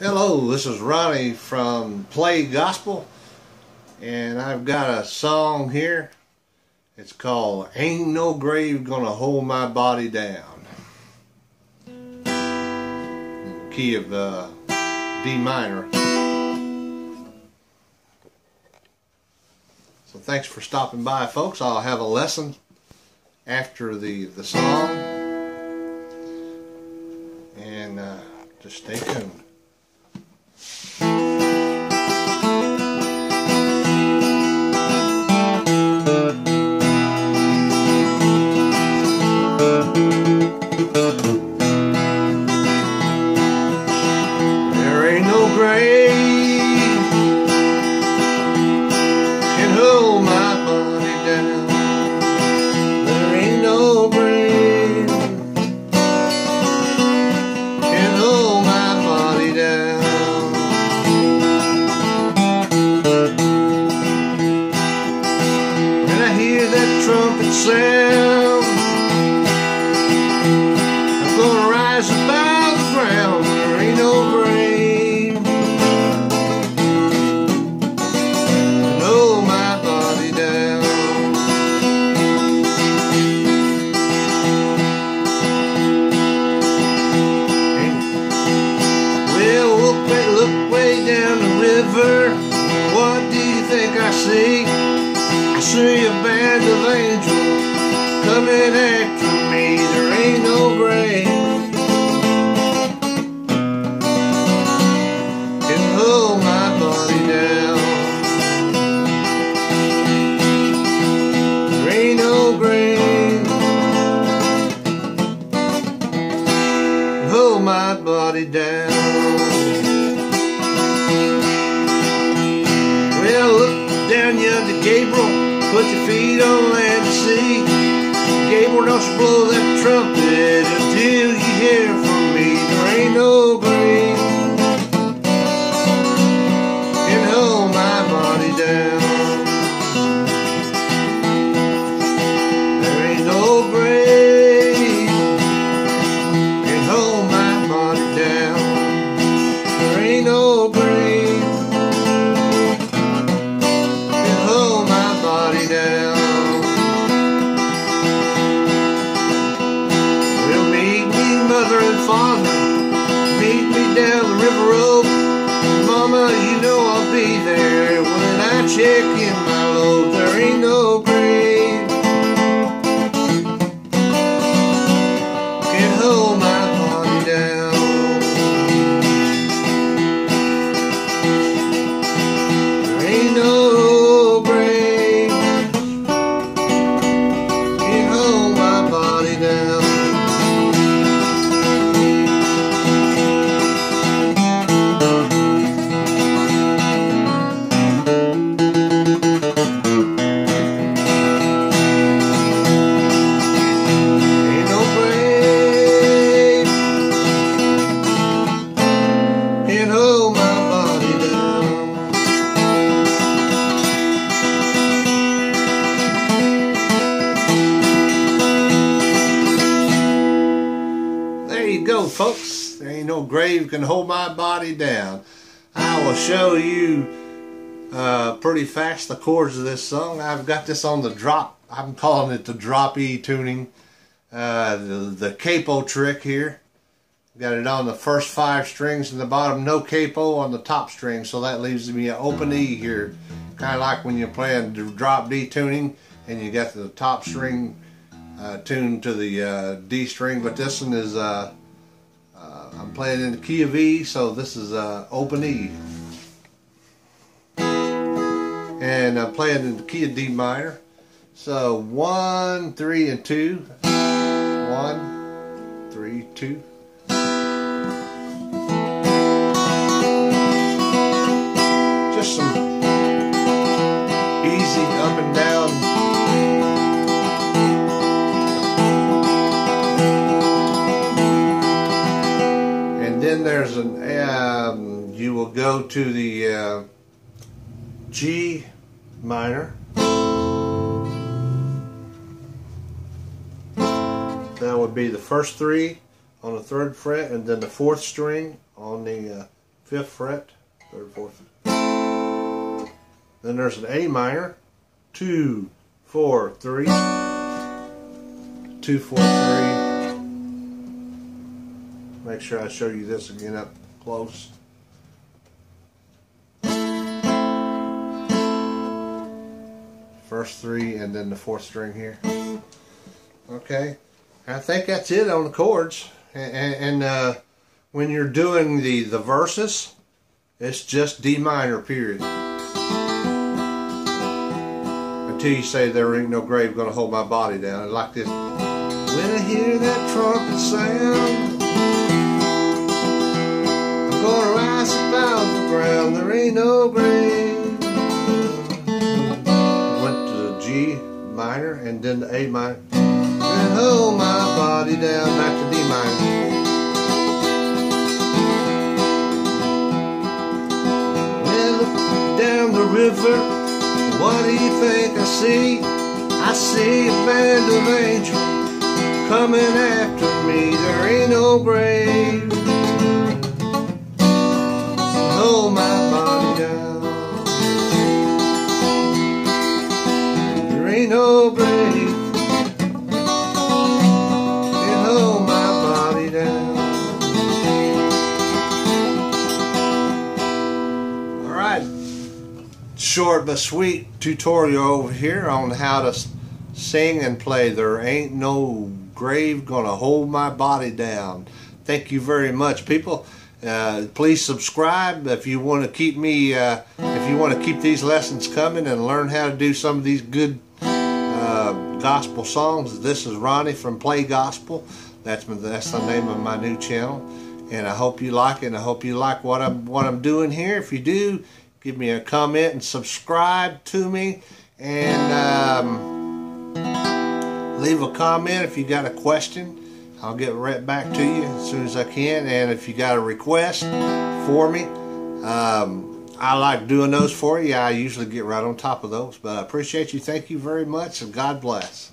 Hello, this is Ronnie from Play Gospel, and I've got a song here. It's called Ain't No Grave Gonna Hold My Body Down. Key of uh, D minor. So thanks for stopping by, folks. I'll have a lesson after the, the song. And uh, just stay tuned. There band of angels coming after me. There ain't no grave can hold my body down. There ain't no grave hold my body down. Well, look down yonder, Gabriel. Put your feet on land and sea. Gabriel, don't you blow that trumpet until you hear from me. There ain't no Mama, you know I'll be there when I check in my load. There you go, folks. There ain't no grave can hold my body down. I will show you uh, pretty fast the chords of this song. I've got this on the drop. I'm calling it the drop E tuning. Uh, the, the capo trick here. Got it on the first five strings in the bottom, no capo on the top string, so that leaves me an open E here. Kind of like when you're playing drop D tuning and you got the top string uh, tuned to the uh, D string, but this one is, uh, uh, I'm playing in the key of E, so this is uh, open E. And I'm playing in the key of D minor. So one, three, and two. One, three, two. Just some easy up and down. Go to the uh, G minor. That would be the first three on the third fret and then the fourth string on the uh, fifth fret, third, fourth. Then there's an A minor, two, four, three, two, four, three. Make sure I show you this again up close. First three and then the fourth string here. Okay, I think that's it on the chords. And, and uh, when you're doing the, the verses, it's just D minor, period. Until you say there ain't no grave gonna hold my body down. Like this. When I hear that trumpet sound, I'm gonna rise of the ground. There ain't no grave. G minor and then the A minor. And hold my body down back to D minor. Well, down the river. What do you think I see? I see a band of angels coming after me. There ain't no grave. Short but sweet tutorial over here on how to sing and play There Ain't No Grave Gonna Hold My Body Down. Thank you very much, people. Uh, please subscribe if you want to keep me, uh, if you want to keep these lessons coming and learn how to do some of these good uh, gospel songs. This is Ronnie from Play Gospel. That's, that's the name of my new channel. And I hope you like it and I hope you like what I'm, what I'm doing here. If you do, give me a comment and subscribe to me. And um, leave a comment if you got a question. I'll get right back to you as soon as I can. And if you got a request for me um, I like doing those for you. I usually get right on top of those. But I appreciate you. Thank you very much and God bless